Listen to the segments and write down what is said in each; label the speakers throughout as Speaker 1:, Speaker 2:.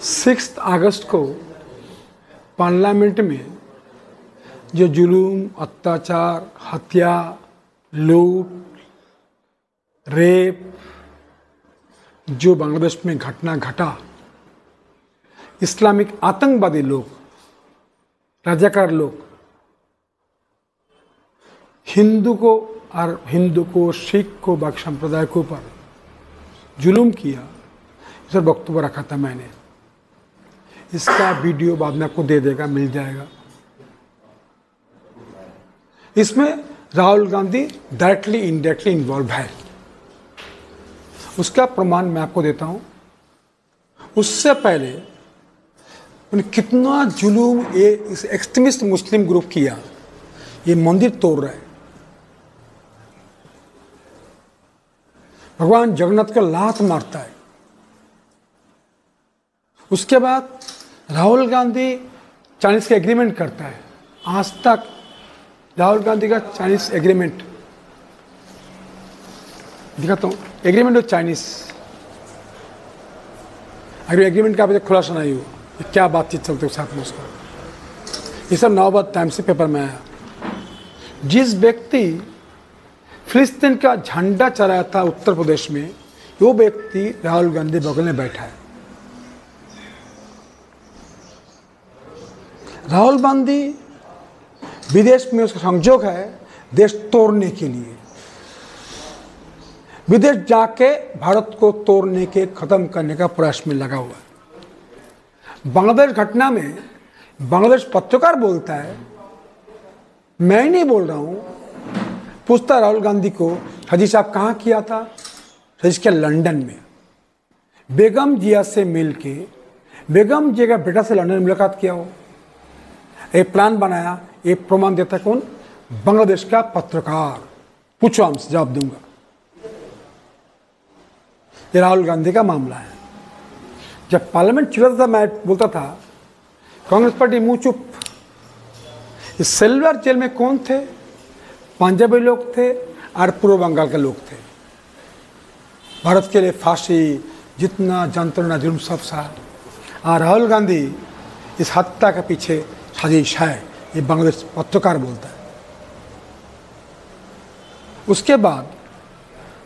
Speaker 1: Six अगस्त को parliament में जो जुलूम, अत्याचार, हत्या, लूट, रेप, जो बांग्लादेश में घटना घटा, इस्लामिक आतंकवादी लोग, राजाकार लोग, हिंदू को और हिंदू को, सिख को, बाकी संप्रदाय के ऊपर जुलूम किया, इस पर वक्तव्य रखा था मैंने। इसका वीडियो बाद में आपको दे देगा, मिल जाएगा। इसमें Rahul Gandhi directly indirectly involve है। उसका प्रमाण मैं आपको देता हूँ। उससे पहले कितना जुलूम ये इस एक्सट्रीमिस्ट मुस्लिम ग्रुप किया, ये मंदिर तोड़ रहा है। भगवान जगन्नाथ का लात मारता है। उसके बाद राहुल गांधी चाइनीज़ का एग्रीमेंट करता है। आज तक राहुल गांधी का चाइनीज़ एग्रीमेंट, दिखाता हूँ, एग्रीमेंट विथ चाइनीज़। अगर एग्रीमेंट का तक खुलासा नहीं हुआ। क्या बातचीत चलते हो साथ में उसका? ये सब नौबत टाइम से पेपर में आया। जिस व्यक्ति फिलिस्तीन का झंडा चलाया था उत्तर प्रदेश में, वो व्यक्ति राहुल गांधी बगल में बैठा है। राहुल गांधी विदेश में उसका संजोग है देश तोड़ने के लिए। विदेश जाके भारत को तोड़ने के, खत्म करने का प्रयास में लगा हुआ है। बांग्लादेश घटना में बांग्लादेश पत्रकार बोलता है, मैं नहीं बोल रहा हूँ। पूछता राहुल गांधी को, हजी साहब कहाँ किया था? हजी के लंदन में। बेगम जिया से मिल के बेगम जी का बेटा से लंदन में मुलाकात किया हो। एक प्लान बनाया, ये प्रमाण देता कौन? बांग्लादेश का पत्रकार। पूछो हमसे, जवाब दूँगा। ये राहुल गांधी का मामला है। जब पार्लियामेंट चल था, मैं बोलता था, कांग्रेस पार्टी मुँह चुप। इस सिल्वर जेल में कौन थे? पंजाबी लोग थे और पूर्व बंगाल के लोग थे। भारत के लिए फांसी जितना जंत्रणा जुर्म सब सा और राहुल गांधी इस हत्या के पीछे साजिश है ये बांग्लादेश पत्रकार बोलता है। उसके बाद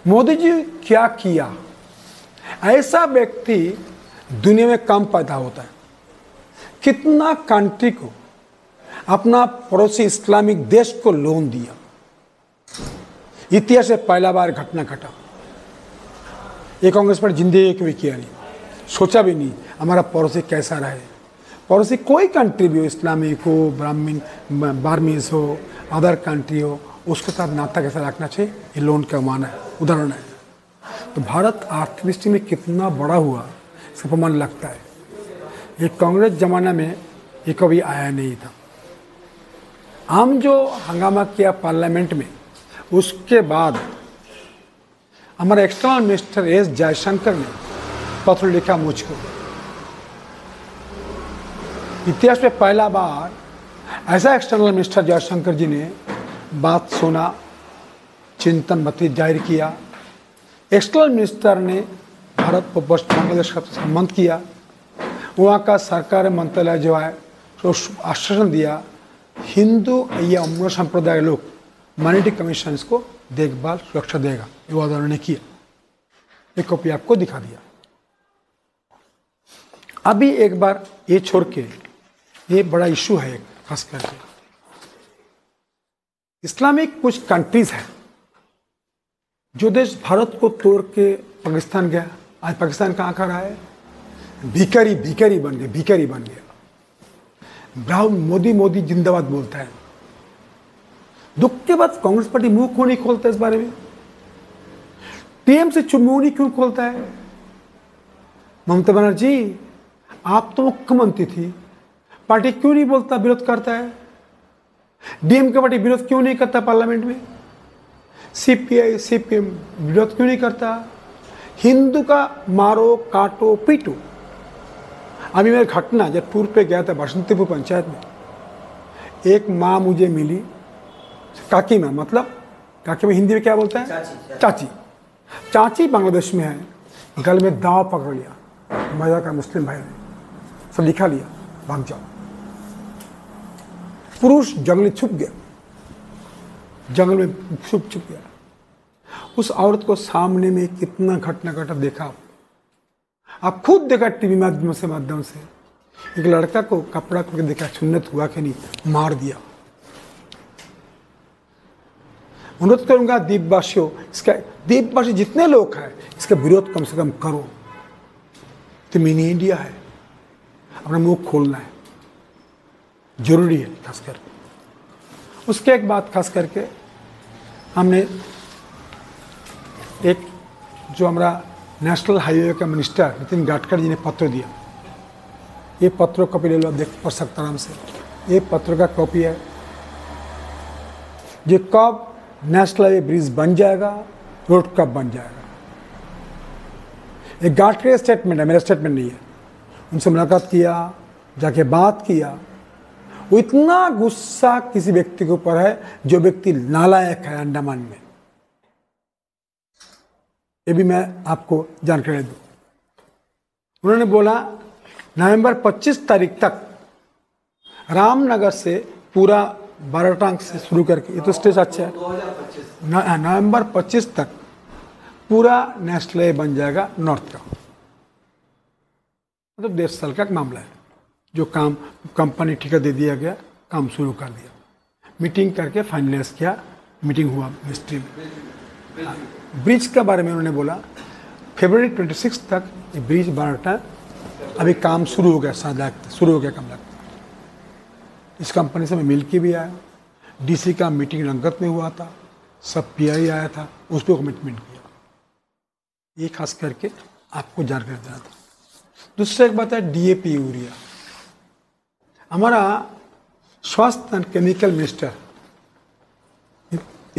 Speaker 1: मोदी जी क्या किया? ऐसा व्यक्ति दुनिया में कम पैदा होता है। कितना कंट्री को, अपना पड़ोसी इस्लामिक देश को लोन दिया। इतिहास में पहला बार घटना घटा। ये कांग्रेस पर ज़िंदगी कभी किया नहीं। सोचा भी नहीं, हमारा पड़ोसी कैसा रहे। पड़ोसी कोई कंट्री भी हो इस्लामिक हो ब्राह्मीण बार्मीज हो अदर कंट्री हो, उसके साथ नाता कैसा रखना चाहिए? ये लोन का माना है, उदाहरण है। तो भारत आर्थिक दृष्टि में कितना बड़ा हुआ, इसका प्रमाण लगता है। ये कांग्रेस जमाना में ये कभी आया नहीं था। हम जो हंगामा किया पार्लियामेंट में, उसके बाद हमारे एक्सटर्नल मिनिस्टर एस जयशंकर ने पत्र लिखा मुझको। इतिहास में पहला बार ऐसा एक्सटर्नल मिनिस्टर जयशंकर जी ने बात सुना, चिंतन मत ज़ाहिर किया। एक्सटर्नल मिनिस्टर ने भारत को बांग्लादेश का संबंध किया। वहाँ का सरकार मंत्रालय जो है तो आश्वासन दिया। हिंदू या अम्र संप्रदाय लोग माइनॉरिटी कमीशन को देखभाल, सुरक्षा देगा, ये वादा उन्होंने किया। एक कॉपी आपको दिखा दिया। अभी एक बार ये छोड़ के ये बड़ा इशू है, खास करके। इस्लामिक कुछ कंट्रीज़ है, जो देश भारत को तोड़ के पाकिस्तान गया। आज पाकिस्तान कहाँ खा रहा है? भिकारी भिकारी बन गया, भिकारी बन गया। ब्राउन, मोदी मोदी जिंदाबाद बोलता है। दुख के बाद कांग्रेस पार्टी मुँह क्यों नहीं खोलता इस बारे में? टीएमसी से मुँह नहीं क्यों खोलता है? ममता बनर्जी, आप तो मुख्यमंत्री थी। पार्टी क्यों नहीं बोलता विरोध करता है? डीएम का पार्टी विरोध क्यों नहीं करता पार्लियामेंट में? सीपीआई सीपीएम विरोध क्यों नहीं करता? हिंदू का मारो काटो पीटो। अभी मेरी घटना जब टूर पे गया था बसंतीपुर पंचायत में। एक माँ मुझे मिली काकी माँ मतलब काकी में हिंदी में क्या बोलते हैं?
Speaker 2: चाची।
Speaker 1: चाची। चाची। बांग्लादेश में है गल में दाव पकड़ लिया। मज़ा का मुस्लिम भाई ने सब लिखा लिया भाग जाओ। पुरुष जंगल में छुप गया। जंगल में छुप छुप गया। उस औरत को सामने में कितना घटना घटा देखा। आप खुद देखा टीवी माध्यम से माध्यम से। एक लड़का को कपड़ा करके देखा, सुन्नत हुआ कि नहीं, मार दिया। अनुरोध करूँगा द्वीपवासियों इसका द्वीपवासी जितने लोग हैं, इसका विरोध कम से कम करो। तो मिनी इंडिया है, अपना मुँह खोलना है। ज़रूरी है खास करके उसके एक बात खास करके हमने एक जो हमारा नेशनल हाईवे का मिनिस्टर नितिन गडकरी जी ने पत्र दिया। ये पत्र कॉपी ले लो देख पढ़ सकता आराम से। ये पत्र का कॉपी है। जो कब नेशनल हाईवे ब्रिज बन जाएगा, रोड कब बन जाएगा? एक गडकरी स्टेटमेंट है, मेरा स्टेटमेंट नहीं है। उनसे मुलाकात किया, जाके बात किया वो इतना गुस्सा किसी व्यक्ति के ऊपर है जो व्यक्ति नालायक है अंडमान में। ये भी मैं आपको जानकारी दूँ। उन्होंने बोला, नवंबर 25 तारीख तक रामनगर से पूरा बाराटांग से शुरू करके, ये तो स्टेज अच्छा है। नवंबर 25 तक पूरा नेशनल बन जाएगा नॉर्थ का। मतलब तो डेढ़ साल का मामला है। जो काम कंपनी ठेका दे दिया गया, काम शुरू कर दिया। मीटिंग करके फाइनलाइज किया मीटिंग हुआ मिनिस्ट्री में। ब्रिज के बारे में उन्होंने बोला फेबर 26 तक ये ब्रिज बनाना, अभी काम शुरू हो गया शायद लगता शुरू हो गया काम लगता। इस कंपनी से मैं मिल के भी आया। डीसी का मीटिंग रंगत में हुआ था, सब पीआई आया था उस पर कमिटमेंट किया। ये खास करके आपको जानकारी देना था। दूसरा एक बात है डीएपी यूरिया। हमारा स्वास्थ्य एंड केमिकल मिनिस्टर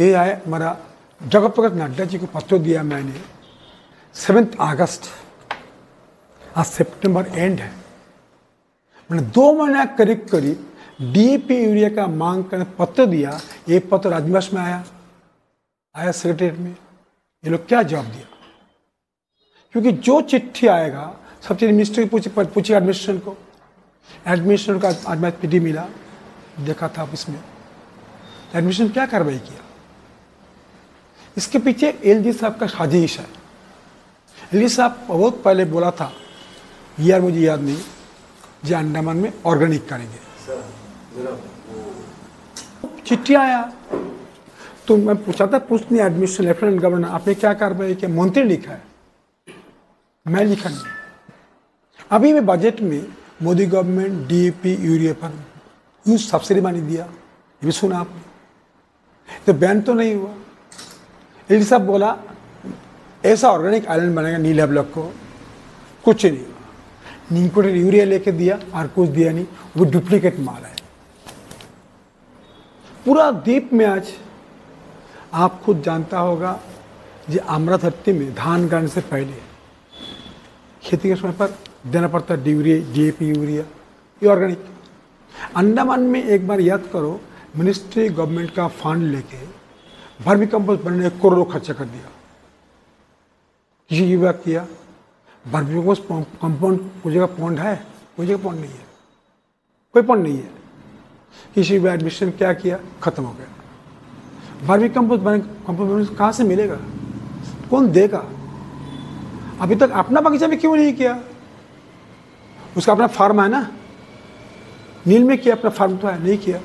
Speaker 1: ये आए हमारा जगत प्रकाश नड्डा जी को पत्र दिया मैंने। सेवेंथ अगस्त आज सितंबर एंड है। मैंने दो महीना करीब करीब डीएपी यूरिया का मांग करने पत्र दिया। ये पत्र राजनिवास में आया आया सेक्रेटरीट में। ये लोग क्या जवाब दिया? क्योंकि जो चिट्ठी आएगा, सब चीज़ मिनिस्टर पूछी पूछी एडमिनिस्ट्रेशन को। एडमिनिस्ट्रेशन का आज मैं पीडी मिला देखा था ऑफ़िस में एडमिशन क्या कार्रवाई किया? इसके पीछे एल जी साहब का साजिश है। एल साहब बहुत पहले बोला था यार मुझे याद नहीं जो अंडमान में ऑर्गेनिक करेंगे। चिट्ठी आया। तो मैं पूछा था पूछ नहीं एडमिशन लेफ्टिनेंट गवर्नर आपने क्या कार्रवाई किया? मंत्री लिखा है। मैं लिखा नहीं। अभी मैं बजट में मोदी गवर्नमेंट डीएपी यूरिया पर। यूज़ सब्सिडी मानी दिया। ये भी सुना आपने। तो बैन तो नहीं हुआ। एल साहब बोला, ऐसा ऑर्गेनिक आइलैंड बनेगा नीला ब्लॉक को। कुछ नहीं हुआ। निकोटिन यूरिया लेके दिया, और कुछ दिया नहीं। वो डुप्लीकेट माल है। पूरा द्वीप में आज आप खुद जानता होगा जी आम्रा धरती में धान गाने से पहले खेती के समय पर देना पड़ता है ड्यूरिया डीएपी यूरिया, ये ऑर्गेनिक अंडमान में एक बार याद करो मिनिस्ट्री गवर्नमेंट का फंड लेके भर्मी कंपोस्ट बनने करोड़ों खर्चा कर दिया। किसी की विभाग किया? भर्मी कंपोस्ट कंपाउंड कोई जगह पॉन्ड है? कोई जगह पॉन्ड नहीं है। कोई पॉन्ड नहीं है। किसी भी एडमिशन क्या किया? खत्म हो गया। भर्मी कंपोस्ट बने कंपोस्ट कहाँ से मिलेगा? कौन देगा? अभी तक अपना बगीचा भी क्यों नहीं किया? उसका अपना फार्म है ना? नील में किया अपना फार्म तो है, नहीं किया।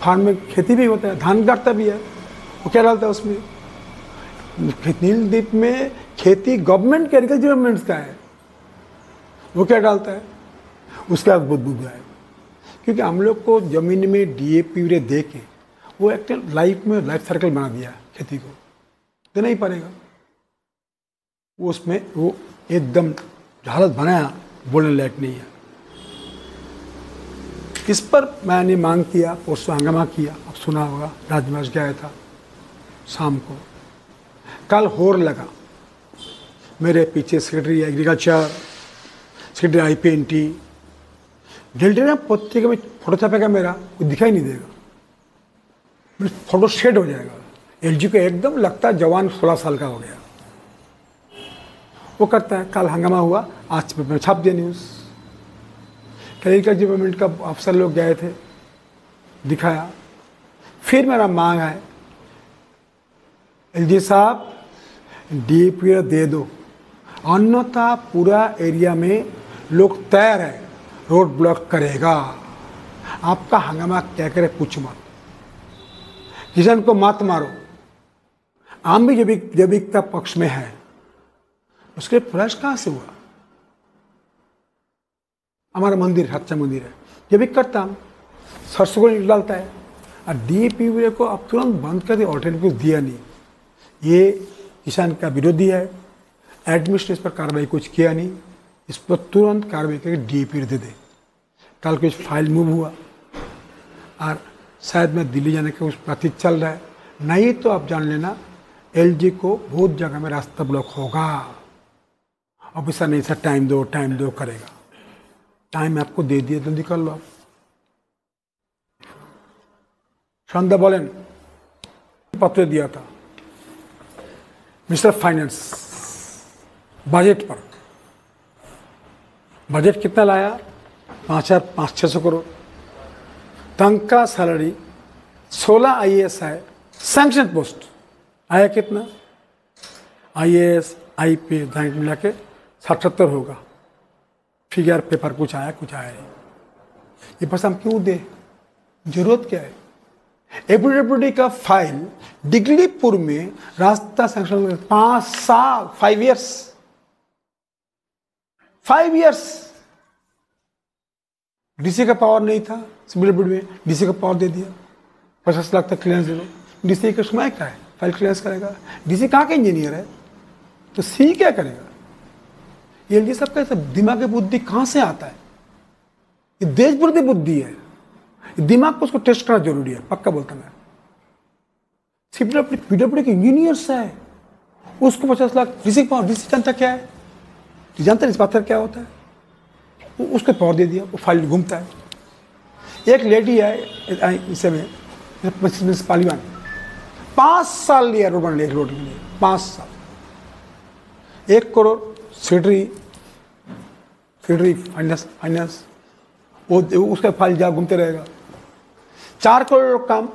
Speaker 1: फार्म में खेती भी होता है, धान काटता भी है। वो क्या डालता है उसमें? नील द्वीप में खेती गवर्नमेंट के एग्रीकल्चर का है। वो क्या डालता है? उसके बाद बुद्ध बुद्ध है। क्योंकि हम लोग को ज़मीन में डी ए पी दे के वो एक लाइफ में लाइफ सर्कल बना दिया खेती को। देना ही पड़ेगा। उसमें वो एकदम हालत बनाया। बोलने लायक नहीं है। इस पर मैंने मांग किया पोस्ट हंगामा किया? अब सुना होगा राजमाज गया था, शाम को। कल होर लगा। मेरे पीछे secretary, agriculture, secretary I P N T. डेल्टेरिया पत्रिका में फ़ोटो छपेगा मेरा कोई दिखाई नहीं देगा। फ़ोटो शेड हो जाएगा। एल जी को एकदम लगता जवान सोलह साल का हो गया। वो करता है। कल हंगामा हुआ, आज पेपर में छाप दिया न्यूज़ एग्रीकल्चर डिपार्टमेंट का अफसर लोग गए थे, दिखाया। फिर मेरा मांग है एल साहब डी दे दो। अन्यथा पूरा एरिया में लोग तैयार है रोड ब्लॉक करेगा। आपका हंगामा क्या करे पूछ मत। किसान को मत मारो। आम भी जैविक, जैविकता पक्ष में है। उसके फ्लश कहाँ से हुआ? हमारा मंदिर अच्छा मंदिर है। ये भी करता हम सरसों को डालता है, और डी को अब तुरंत बंद कर दिया ऑल्टरनेटिव कुछ दिया नहीं। ये किसान का विरोधी है। एडमिनिस्ट्रेशन पर कार्रवाई कुछ किया नहीं। इस पर तुरंत कार्रवाई करके डी पी दे दे। कल कुछ फ़ाइल मूव हुआ, और शायद मैं दिल्ली जाने का कुछ प्रतीत चल रहा है। नहीं तो आप जान लेना एलजी को बहुत जगह में रास्ता ब्लॉक होगा। ऑफिसर नहीं सर टाइम दो टाइम दो करेगा टाइम आपको दे दिए तो निकल लो आप সন্ধ্যা বলেন पत्र दिया था मिस्टर फाइनेंस बजट पर बजट कितना लाया पाँच हजार पाँच छः सौ करोड़ तनख्वाह सैलरी सोलह आई एस है सैंक्शन पोस्ट आया कितना I A S I P bank मिला के साठ सत्तर होगा। फिगर पेपर कुछ आया कुछ आया नहीं। ये पैसा हम क्यों दे? ज़रूरत क्या है? एपिडेपिडी का फ़ाइल डिगलीपुर में रास्ता सैंक्शन पाँच साल, five years. Five years. DC का पावर नहीं था सिविल में डीसी का पावर दे दिया। पचास लाख तक क्लियरेंस दे दो। डीसी का समय क्या है? फ़ाइल क्लियरेंस करेगा। डीसी कहाँ का इंजीनियर है? तो सी क्या करेगा? ये जी सबका सब दिमागी बुद्धि कहाँ से आता है? ये देश विरोधी बुद्धि है। दिमाग को उसको टेस्ट करना ज़रूरी है, पक्का बोलता मैं। पीडब्ल्यू के इंजीनियर्स है। उसको पचास लाख डीसी पावर डीसी जानता क्या है? जानता इस बात क्या होता है? उसको पावर दे दिया, वो फ़ाइल घूमता है। एक लेडी है इसे में पालीवान पाँच साल लिया रोड बन लिया रोड के लिए। पाँच साल। एक crore secretary secretary finance finance वो उसका फ़ाइल जा घूमते रहेगा। चार करोड़ काम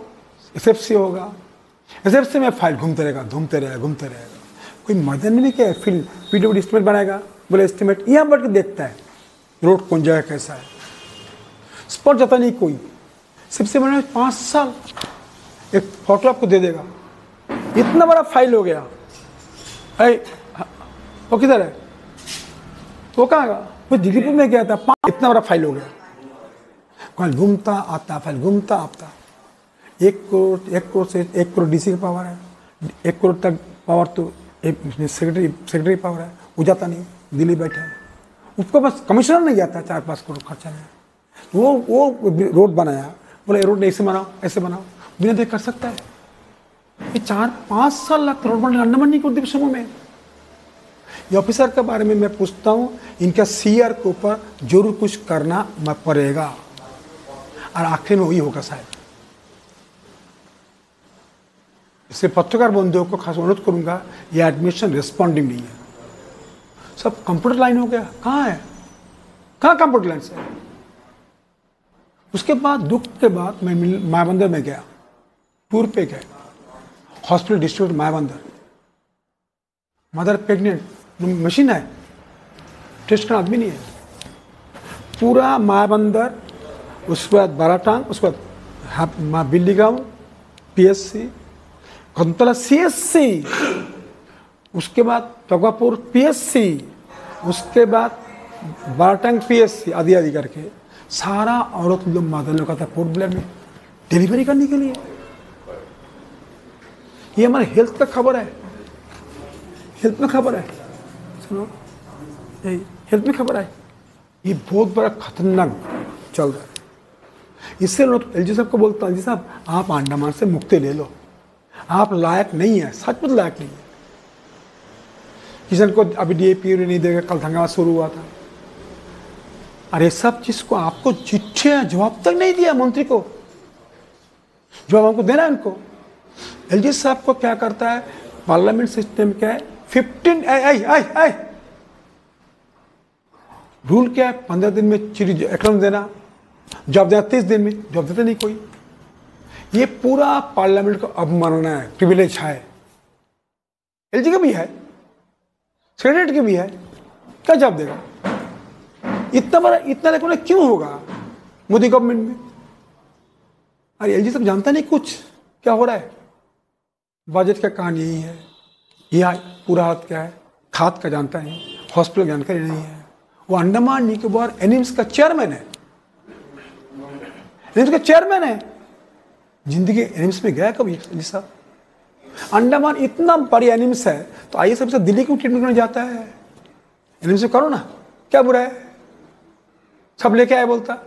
Speaker 1: एस एफ़ सी होगा। एस एफ़ सी में फ़ाइल घूमते रहेगा घूमते रहेगा घूमते रहेगा। कोई मदद नहीं किया फिर पीडब्ल्यू एस्टिमेट बनाएगा? बोले एस्टिमेट यहाँ बढ़ के देखता है रोड कौन जगह कैसा है? स्पॉट जाता नहीं कोई। सबसे बड़ा पाँच साल एक फ़ोटो आपको दे देगा। इतना बड़ा फ़ाइल हो गया। अरे, वो किधर है? वो कहाँ गया वो दिल्लीपुर में गया था इतना बड़ा फ़ाइल हो गया। कल घूमता, आता फ़ाइल घूमता, आता। एक करोड़ एक करोड़ से, एक करोड़ डीसी का पावर है। एक करोड़ तक पावर तो सेक्रेटरी सेक्रेटरी पावर है। वो जाता नहीं दिल्ली बैठा है। उसको बस कमिश्नर नहीं जाता चार पाँच करोड़ खर्चा नहीं। वो वो रोड बनाया। बोले रोड ऐसे बनाओ ऐसे बनाओ। बिना देख कर सकता है। ये चार, पाँच साल लगता रोड बनाने, अंडमान निकोबार समूह में। ये ऑफिसर के बारे में मैं पूछता हूँ, इनका सीआर के ऊपर ज़रूर कुछ करना पड़ेगा। और आखिर में वही होगा शायद। इससे पत्रकार बंधुओं को खास अनुरोध करूँगा, ये एडमिशन रिस्पॉन्डिंग नहीं है। सब कंप्यूटर लाइन हो गया। कहाँ है? कहाँ कंप्यूटर लाइन से उसके बाद, दुख के बाद मैं मायाबंदर में गया। टूर पे गए hospital district Mayabunder. Mother pregnant. Machine है। टेस्ट करना आदमी नहीं है। पूरा मायाबंदर, उसके बाद बाराटांग, उसके बाद बिल्ली गाँव P S C खंतला C S C उसके बाद टगापुर पी एस सी उसके बाद बाराटांग पी एस सी आदि आदि करके सारा औरत लोग, माता लोग था पोर्ट ब्लेयर में। डिलीवरी करने के लिए। ये हमारे हेल्थ का खबर है। हेल्थ में खबर है। सुनो। हेल्थ में खबर है ये बहुत बड़ा खतरनाक चल रहा है। इससे लोग एल जी साहब को बोलता हूँ, जी साहब, आप अंडमान से मुक्ति ले लो। आप लायक नहीं है सचमुच लायक नहीं है। किसान को अभी डी ए पी नहीं देगा कल हंगामा शुरू हुआ था। अरे सब चीज़ को आपको चिट्ठे जवाब तक नहीं दिया मंत्री को। जवाब हमको देना है उनको। एलजी साहब को क्या करता है? पार्लियामेंट सिस्टम क्या है? Fifteen I I I rule क्या है? पंद्रह दिन में चिड़ी एटर्न देना जॉब देना, तीस दिन में जॉब देते नहीं कोई। ये पूरा पार्लियामेंट का अवमानना है प्रिविलेज है। एलजी का भी है सेक्रेटरी का भी है, क्या जवाब देगा? इतना बड़ा, इतना लेकिन क्यों होगा मोदी गवर्नमेंट में? अरे एलजी सब जानता नहीं कुछ, क्या हो रहा है? बजट का कहानी यही है। यह पूरा हाथ क्या है? खाद का जानता है हॉस्पिटल जानकारी नहीं है। वो अंडमान निकोबार एनिम्स का चेयरमैन है। एनिम्स का चेयरमैन है। ज़िंदगी एनिम्स में गया कभी साहब? अंडमान इतना बड़ी एनिम्स है तो आइए सबसे दिल्ली क्यों ट्रीटमेंट करने जाता है? एनिम्स में करो ना, क्या बुरा है? सब लेके आए बोलता।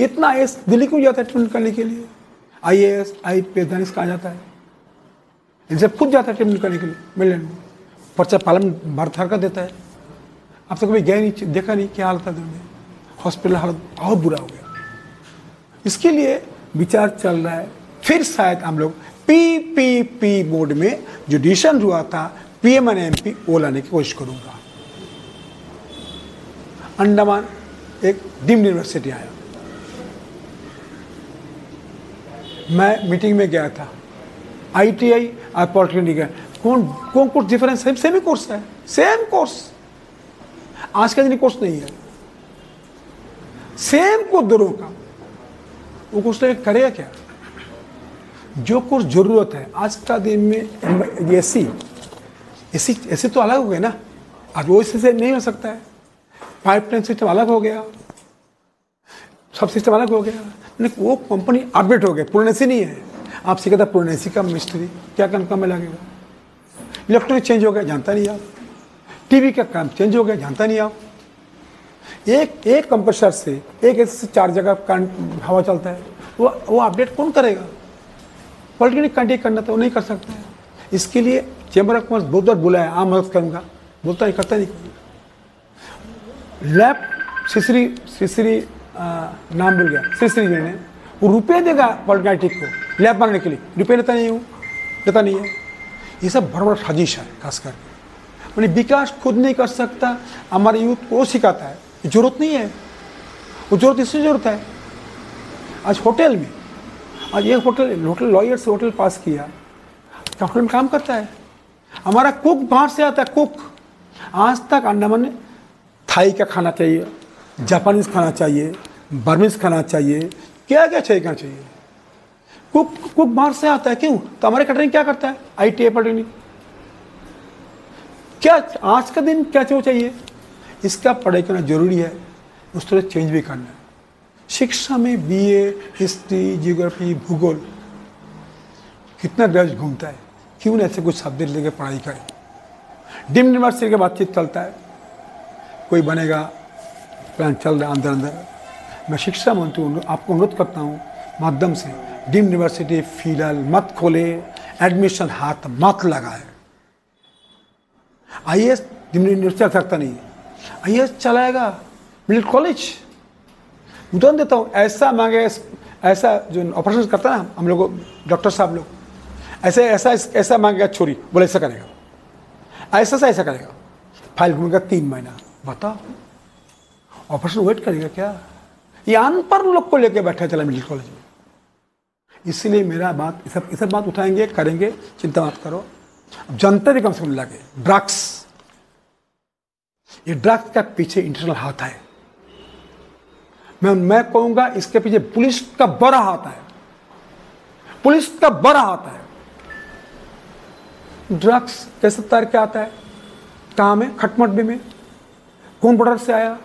Speaker 1: इतना एस दिल्ली क्यों जाता है ट्रीटमेंट करने के लिए? I A S I P S कहा जाता है? इनसे खुद जाता है ट्रीटमेंट करने के लिए, मिलने में। पर्चा पालन भारत सरकार देता है। अब तक कभी गए नहीं, देखा नहीं क्या हालत है हॉस्पिटल हालत बहुत बुरा हो गया। इसके लिए विचार चल रहा है। फिर शायद हम लोग पी पी पी मोड में जो डिसीज़न हुआ था पीएम एंड एम पी वो लाने की कोशिश करूँगा। अंडमान एक डीम्ड यूनिवर्सिटी आया। मैं मीटिंग में गया था। आईटीआई और पॉलिटेक्निक है कौन कौन कुछ डिफरेंस है सेम ही कोर्स है सेम कोर्स आज का दिन कोर्स नहीं है सेम को दोनों का वो कोर्स तो करेगा क्या? जो कोर्स ज़रूरत है, आज का दिन में ए सी एसी एसी तो अलग हो गए ना। आज वो से नहीं हो सकता है। पाइपलाइन सिस्टम अलग हो गया। सब सिस्टम अलग हो गया। वो कंपनी अपडेट हो गया पुराने से नहीं है। आप सीखा था पुराने का मिस्ट्री क्या काम काम में लगेगा? इलेक्ट्रॉनिक चेंज हो गया, जानता नहीं आप। टीवी का काम चेंज हो गया, जानता नहीं आप। एक एक कंप्रेसर से, एक ऐसे से चार जगह हवा चलता है, वो वो अपडेट कौन करेगा? पॉलिटेक्निक कंटेक्ट करना तो वो नहीं कर सकता है। इसके लिए चैम्बर ऑफ़ कॉमर्स बहुत बार बुलाया, आम मदद करूँगा। बोलता नहीं करता नहीं। लैब सिसरी सिसरी नाम बोल गया सिसरी जी ने। वो रुपये देगा पॉलिटेक्निक को, लैब मांगने के लिए। रुपये लेता नहीं हूँ, लेता नहीं है। ये सब बड़ा बड़ा साजिश है, खास करके। मैंने विकास खुद नहीं कर सकता, हमारे यूथ को सिखाता है। ज़रूरत नहीं है। वो ज़रूरत इससे ज़रूरत है। आज होटल में, आज एक होटल होटल लॉयर से होटल पास किया। होटल में काम करता है। हमारा कुक बाहर से आता है, कुक। आज तक अंडमान में थाई का खाना चाहिए, जापानीज खाना चाहिए, बर्मीज खाना चाहिए क्या क्या चाहिए? क्या चाहिए कुक कुक बाहर से आता है, क्यों? तो हमारे कटरिंग क्या करता है? आई टी आई क्या आज का दिन क्या चाहिए? इसका पढ़ाई करना ज़रूरी है, उस तरह चेंज भी करना है। शिक्षा में बीए हिस्ट्री जियोग्राफी भूगोल, कितना देश घूमता है? क्यों ऐसे कुछ सब्जेक्ट लेके पढ़ाई करें? डिम यूनिवर्सिटी का बातचीत चलता है। कोई बनेगा प्लान चल रहा है अंदर अंदर मैं शिक्षा मंत्री आपको अनुरोध करता हूँ, माध्यम से डिम यूनिवर्सिटी फ़िलहाल मत खोले, एडमिशन हाथ मत लगाए। आई एस डिम यूनिवर्सिटी सकता नहीं आई एस चलाएगा, मिडिल कॉलेज। उदाहरण देता हूँ, ऐसा मांगे, ऐसा जो ऑपरेशन करता है ना, हम लोग, डॉक्टर साहब लोग, ऐसे, ऐसा ऐसा मांगेगा छोरी बोले, ऐसा करेगा। ऐसा सा ऐसा करेगा। फ़ाइल घूमेगा तीन महीना। बताओ। ऑपरेशन वेट करेगा क्या? ये अनपढ़ लोग को लेके बैठा चला मिडिल कॉलेज में। इसलिए मेरा बात, ये सब ये सब बात उठाएँगे, करेंगे, चिंता मत करो। जनता भी कम से कम लगे। ड्रग्स। ये ड्रग्स का पीछे इंटरनल हाथ है। मैं मैं कहूँगा इसके पीछे पुलिस का बड़ा हाथ है। पुलिस का बड़ा हाथ है। ड्रग्स कैसे तैर के आता है? कहा में? खटमट में। कौन बॉर्डर से आया?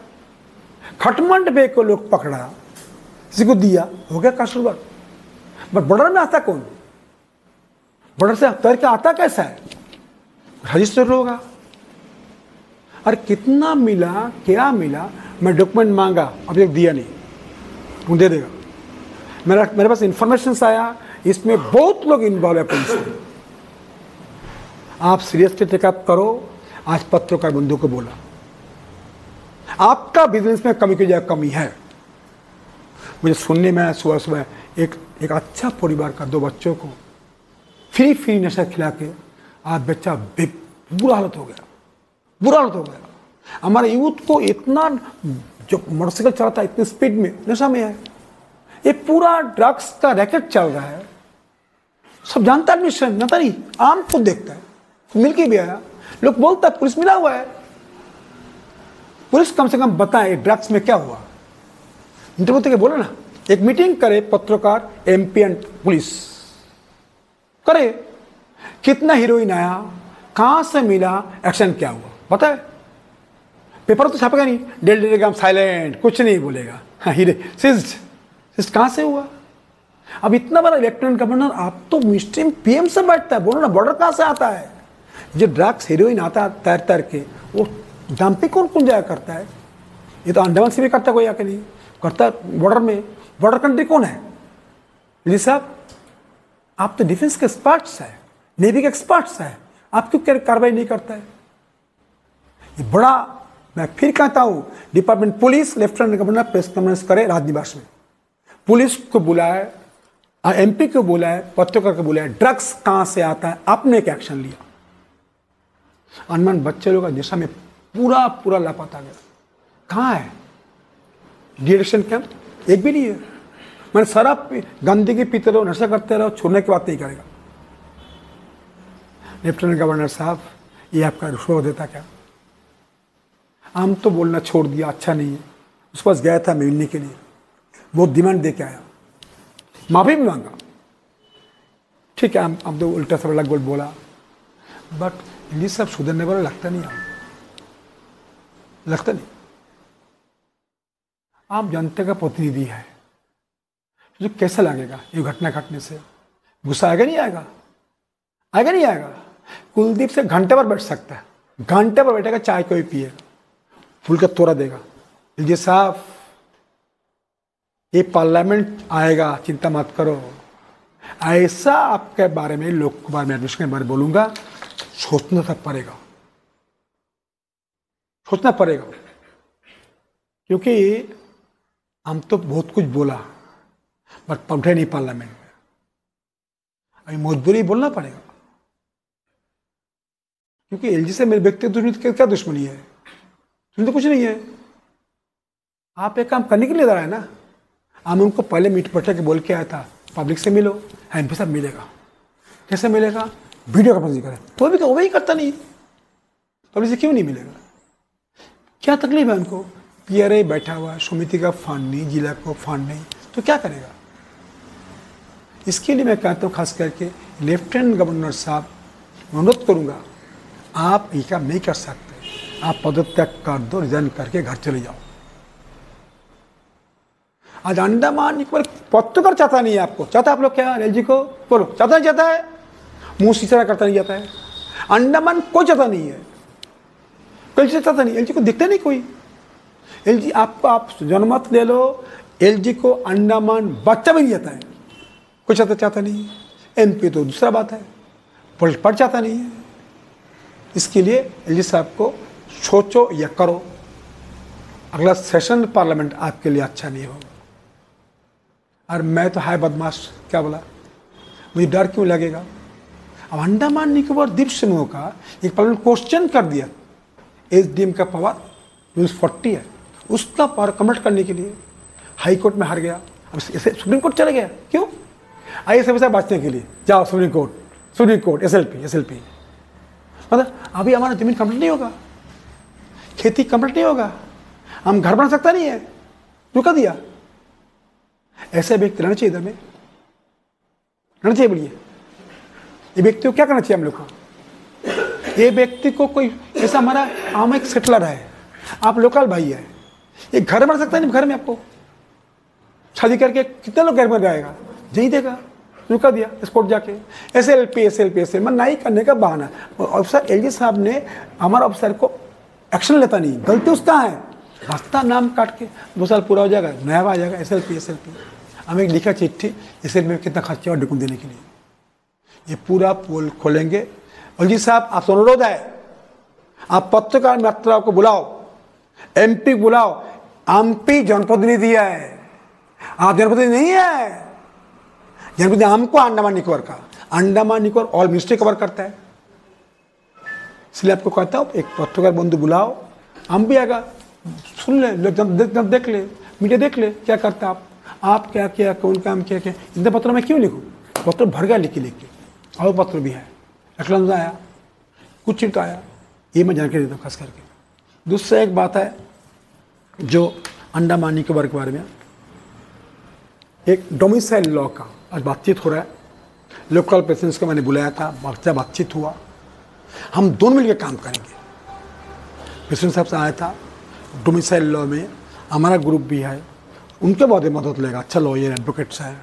Speaker 1: खटमंड बे को लोग पकड़ा। किसी को दिया, हो गया कासूरवर। बट बॉर्डर में आता कौन? बॉर्डर से तैर के आता कैसा है? रजिस्टर होगा। और कितना मिला, क्या मिला? मैं डॉक्यूमेंट मांगा, अभी तक दिया नहीं। तुम दे देगा। मेरा, मेरे पास इंफॉर्मेशन आया, इसमें बहुत लोग इन्वॉल्व है पुलिस आप सीरियसली टेकअप करो, आज पत्रकार बंधु को बोला। आपका बिज़नेस में कमी की जगह कमी है। मुझे सुनने में, सुबह सुबह एक एक अच्छा परिवार का दो बच्चों को फ्री फ्री नशा खिला के आज बच्चा बुरा हालत हो गया। बुरा हालत हो गया। हमारे यूथ को इतना जो मोटरसाइकिल चलाता है, इतनी स्पीड में, नशा में है। ये पूरा ड्रग्स का रैकेट चल रहा है। सब जानता है जानता नहीं, आम खुद देखता है। मिल के भी आया। लोग बोलता है, पुलिस मिला हुआ है। पुलिस कम से कम बताए ड्रग्स में क्या हुआ। इंटरव्यू तो बोला ना, एक मीटिंग करे पत्रकार एमपी एंड पुलिस। करे, कितना हीरोइन आया, कहाँ से मिला, एक्शन क्या हुआ है पेपर तो छापेगा नहीं डेल डेलीग्राम साइलेंट, कुछ नहीं बोलेगा। हाँ हीरे, सिस्ट सिस्ट कहाँ से हुआ? अब इतना बड़ा लेफ्टिनेंट गवर्नर, आप तो मिस्ट्रीम पीएम से बैठता है, बोलो ना, बॉर्डर कहाँ से आता है? जो ड्रग्स हीरोइन आता है तैर तैर के, वो डंपिंग कौन कौन जाया करता है? ये तो अंडमान से भी करता कोई आके नहीं। करता बॉर्डर में। बॉर्डर कंट्री कौन है? जी साहब, आप तो डिफेंस के एक्सपर्ट्स हैं। नेवी के एक्सपर्ट्स हैं। आप क्यों कार्रवाई नहीं करता है? ये बड़ा, मैं फिर कहता हूँ department police lieutenant governor press conference करे राजनिवास में। पुलिस को बुलाए एम पी को बुलाए, पत्रकार को बुलाए ड्रग्स कहाँ से आता है? आपने एक एक्शन लिया? अनमान बच्चे लोग का दिशा में पूरा पूरा लापता गया कहाँ है? डिएडिक्शन कैंप एक भी नहीं है। मैंने सारा गंदगी पीते रहो, नशा करते रहो, छोड़ने की बात नहीं करेगा। लेफ्टिनेंट गवर्नर साहब, ये आपका रुशो देता क्या? हम तो बोलना छोड़ दिया अच्छा नहीं है। उस पास गया था मिलने के लिए। बहुत डिमांड दे के आया। माफ़ी भी मांगा। ठीक है हम अब तो उल्टा सब अलग बोल। बट ये सब सुधरने वाला लगता नहीं आप लगता नहीं। आप जनता का प्रतिनिधि है। जो कैसा लगेगा ये घटना घटने से? गुस्सा आएगा नहीं आएगा? आएगा नहीं आएगा? कुलदीप से घंटे पर बैठ सकता है। घंटे पर बैठेगा, चाय कोई पिएगा। फूल का तोड़ा देगा। ये साहब ये पार्लियामेंट आएगा, चिंता मत करो। ऐसा आपके बारे में लोग के बारे में एडमिशन के बारे में बोलूँगा, सोचना तक पड़ेगा। सोचना पड़ेगा। क्योंकि हम तो बहुत कुछ बोला बट पहुँचे नहीं पार्लियामेंट में अभी मजबूरी बोलना पड़ेगा। क्योंकि एलजी से मेरे व्यक्तिगत दुश्मनी क्या दुश्मनी है? तुम तो कुछ नहीं है। आप एक काम करने के लिए रहा है ना। हम उनको पहले मीट पटा के बोल के आया था, पब्लिक से मिलो, एम पी साहब मिलेगा। कैसे मिलेगा? वीडियो कॉन्फ्रेंसिंग करें। तो भी वो भी करता नहीं। पब्लिक से क्यों नहीं मिलेगा? क्या तकलीफ़ है उनको? पी बैठा हुआ, समिति का फंड नहीं, जिला को फंड नहीं तो क्या करेगा? इसके लिए मैं कहता हूँ, खास करके लेफ्टिनेंट गवर्नर साहब अनुरोध करूँगा, आप ये काम नहीं कर सकते। आप पदत्याग कर दो, रिजाइन करके घर चले जाओ। आज अंडमान एक बार पत्रकार चाहता नहीं है आपको। चाहता आप लोग क्या एल जी को? बोलो, चाहता नहीं चाहता है? मुँह सीचरा करता नहीं जाता है। अंडमान कोई चाहता नहीं है। कोई चाहता नहीं एलजी को दिखता नहीं कोई। एल जी आपको आप जनमत ले लो एलजी को अंडमान बच्चा भी नहीं जाता है। कोई चाहता चाहता नहीं है। एम तो दूसरा बात है। पढ़ चाहता नहीं है। इसके लिए एल जी साहब को सोचो या करो। अगला सेशन पार्लियामेंट आपके लिए अच्छा नहीं होगा। और मैं तो हाय बदमाश, क्या बोला? मुझे डर क्यों लगेगा? अब अंडमान निकोबार द्वीप समूह का एक पार्लियामेंट क्वेश्चन कर दिया। एस का पावर रूल्स फोर्टी है। उसका पावर कमेंट करने के लिए हाई कोर्ट में हार गया। अब सुप्रीम कोर्ट चले गया। क्यों? आई एस बचने के लिए। जाओ supreme court supreme court S L P S L P मतलब अभी हमारा ज़मीन कंप्लीट नहीं होगा। खेती कंप्लीट नहीं होगा। हम घर बना सकता नहीं है। रुका दिया। ऐसे व्यक्ति रहना चाहिए इधर में। रहना चाहिए बोलिए। ये व्यक्ति को क्या करना चाहिए हम लोग को? ये व्यक्ति को कोई ऐसा हमारा आम एक सेटलर है, आप लोकल भाई है ये घर बना सकता नहीं घर में आपको? शादी करके कितने लोग घर में जाएगा? नहीं देगा, रुका दिया स्पोर्ट जाके। S L P S L P S L मैं नहीं करने का बहाना। अफसर एल जी साहब ने हमारे अफसर को एक्शन लेता नहीं, गलती उसका है। रास्ता नाम काट के दो साल पूरा हो जाएगा, नया आ जाएगा S L P S L P हमें लिखा चिट्ठी एस एल में कितना खर्चा और डिकून देने के लिए। ये पूरा पोल खोलेंगे जी साहब आपसे अनुरोध है आप पत्रकार मित्रों को बुलाओ एमपी बुलाओ। एमपी जनप्रतिनिधि है आप जनप्रतिनिधि नहीं है जनप्रतिनिधि हमको अंडमान निकोबार का। Andaman Nicobar all ministry cover करता है। इसलिए आपको कहता हूँ एक पत्रकार बंधु बुलाओ। हम भी आएगा। सुन ले लोग देख, ले मीडिया देख ले क्या करता आप। आप क्या किया कौन काम किया क्या? इतने पत्र मैं क्यों लिखूँ? पत्र भर गया लिख लिख के और पत्र भी है। लफ्ज आया, कुछ चिंता आया ये मैं जानकारी देता हूँ, खास करके। दूसरा एक बात है जो अंडा वर्ग के बारे में। एक डोमिसाइल लॉ का आज बातचीत हो रहा है। लोकल प्रेसिडेंस को मैंने बुलाया था बातचीत बातचीत हुआ। हम दोनों मिलकर काम करेंगे। प्रेसिडेंट साहब से आया था डोमिसाइल लॉ में हमारा ग्रुप भी है। उनके बहुत ही मदद लेगा अच्छा लॉयर एडवोकेट्स है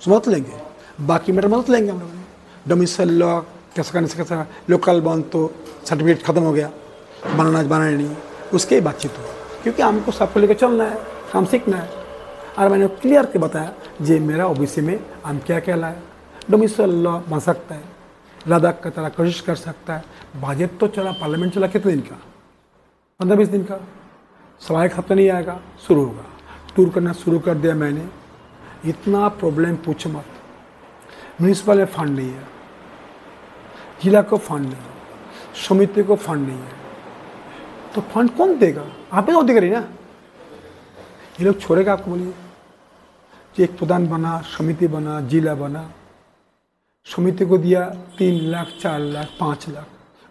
Speaker 1: उसमें मदद लेंगे। बाकी मेरा मदद लेंगे हम लोग डोमिसाइल लॉ कैसे करने से कैसे लोकल बंद तो सर्टिफिकेट खत्म हो गया। बनाना बनाना नहीं। उसके ही बातचीत हो क्योंकि हमको सबको लेकर चलना है काम सीखना है। और मैंने क्लियर के बताया जे मेरा ओबीसी में हम क्या क्या लाया डोमिसाइल लॉ बन सकता है। लद्दाख का तरह कोशिश कर सकता है। बजट तो चला पार्लियामेंट चला कितने दिन का? पंद्रह, बीस दिन का। सवा एक हफ़्ते नहीं आएगा, शुरू होगा। टूर करना शुरू कर दिया मैंने। इतना प्रॉब्लम पूछ मत। म्यूनिसिपल में फंड नहीं है। जिला को फंड नहीं है, समिति को फंड नहीं है। तो फंड कौन देगा? आप ही तो देगा ना। ये लोग छोड़ेगा आपको बोलिए। कि एक प्रधान बना, समिति बना, जिला बना। समिति को दिया तीन लाख, चार लाख, पाँच लाख।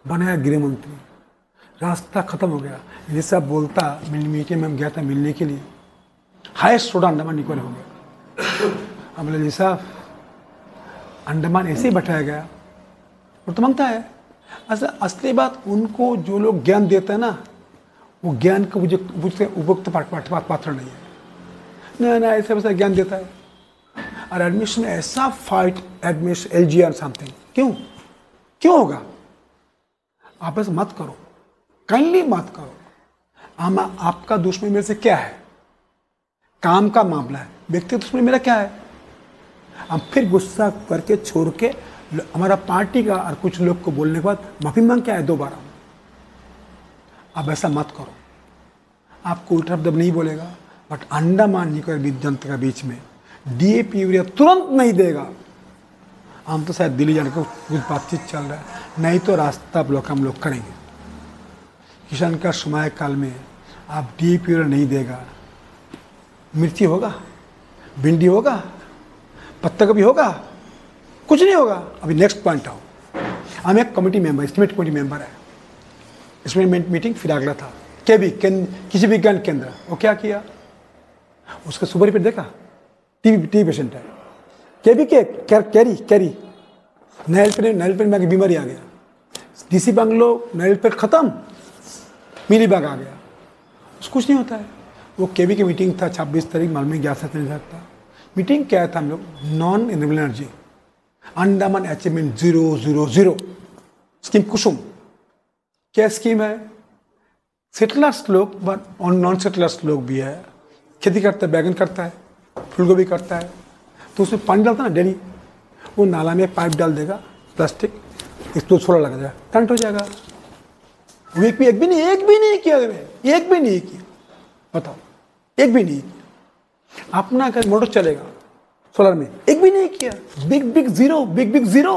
Speaker 1: बनाया गृह मंत्री रास्ता खत्म हो गया। जैसा बोलता मीटिंग में गया था मिलने के लिए। हाईएस्ट रोड अंडमान निकोबार हो गया अब बोले, जी साहब, अंडमान ऐसे ही बैठाया गया। और तो माँगता है। अच्छा असली बात, उनको जो लोग ज्ञान देते हैं ना, वो ज्ञान का उपयुक्त पात्र नहीं है। ना ना, ऐसा वैसा ज्ञान देता है। और एडमिशन ऐसा fight admission L G R something क्यों? क्यों होगा? आप ऐसा मत करो। काइंडली मत करो। हम, आपका दुश्मन मेरे से क्या है? काम का मामला है। व्यक्ति दुश्मन मेरा क्या है? हम फिर गुस्सा करके, छोड़ के हमारा पार्टी का और कुछ लोग को बोलने के बाद, माफ़ी मांग क्या है दोबारा। आप ऐसा मत करो। आपको उल्टा शब्द नहीं बोलेगा बट अंडमान निकोबार जनता के बीच में डीएपी यूरिया तुरंत नहीं देगा। हम तो शायद दिल्ली जाने को कुछ बातचीत चल रहा है। नहीं तो रास्ता ब्लॉक हम लोग करेंगे। किसान का समय काल में आप डीएपी यूरिया नहीं देगा। मिर्ची होगा? भिंडी होगा? पत्ता कभी होगा? कुछ नहीं होगा। अभी नेक्स्ट पॉइंट आओ। हम एक committee member estimate committee member है। एस्टिमेट मीटिंग फिर अगला था। के भी किसी विज्ञान केंद्र। वो क्या किया? उसका सुपर रिपोर्ट देखा? टीबी टीबी पेशेंट है। के भी के, कैरी कैरी नाइल पेन नाइल पेन में बीमारी आ गया। डीसी बंगलो नाइल पेन खत्म। मिली बाग आ गया। उसको कुछ नहीं होता है। वो केवी की मीटिंग था, छब्बीस तारीख, मालूम ग्यारह सत्रह था। मीटिंग क्या था हम लोग? Non renewable energy Andaman achievement zero zero zero scheme Kusum. क्या स्कीम है? सेटलर्स लोग और नॉन सेटलर्स लोग भी है। खेती करता है, बैगन करता है, फूलगोभी करता है। तो उसमें पानी डालता ना, डेली। वो नाला में पाइप डाल देगा, प्लास्टिक इस तो छोड़ा लगा जाएगा करंट हो जाएगा। वो एक भी एक भी नहीं, एक भी नहीं किया एक भी नहीं किया। बताओ, एक भी नहीं किया। अपना अगर मोटर चलेगा। सोलर में एक भी नहीं किया। Big big zero big big zero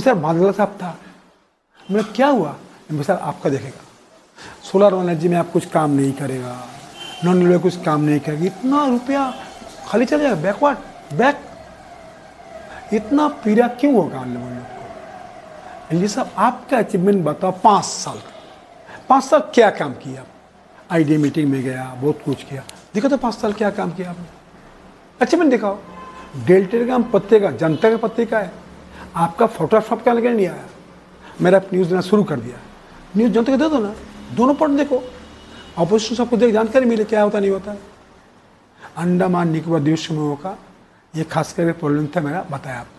Speaker 1: sir Badal साहब था। मैंने क्या हुआ? सर आपका देखेगा। सोलर एनर्जी में आप कुछ काम नहीं करेगा। नॉन रेलवे कुछ काम नहीं करेगी। इतना रुपया खाली चल जाएगा। बैकवर्ड बैक इतना पीड़ा क्यों होगा हम लोगों को? एल साहब आपका अचीवमेंट बताओ पाँच साल पाँच साल क्या काम किया आई मीटिंग में गया बहुत कुछ किया। देखो तो पाँच साल क्या काम किया आपने। अचीवमेंट दिखाओ डेल्टेग्राम पत्ते का, जनता का पत्ते का है। आपका फोटोशॉप क्या लगे नहीं आया। मेरा न्यूज़ देना शुरू कर दिया। न्यूज़ जनता को दे दो ना। दोनों पढ़ देखो। अपोजिशन सबको देख जानकारी मिले, क्या होता, नहीं होता। अंडमान निकोबार द्वीप समूहों का ये खास करके प्रॉब्लम था मेरा बताया आपको।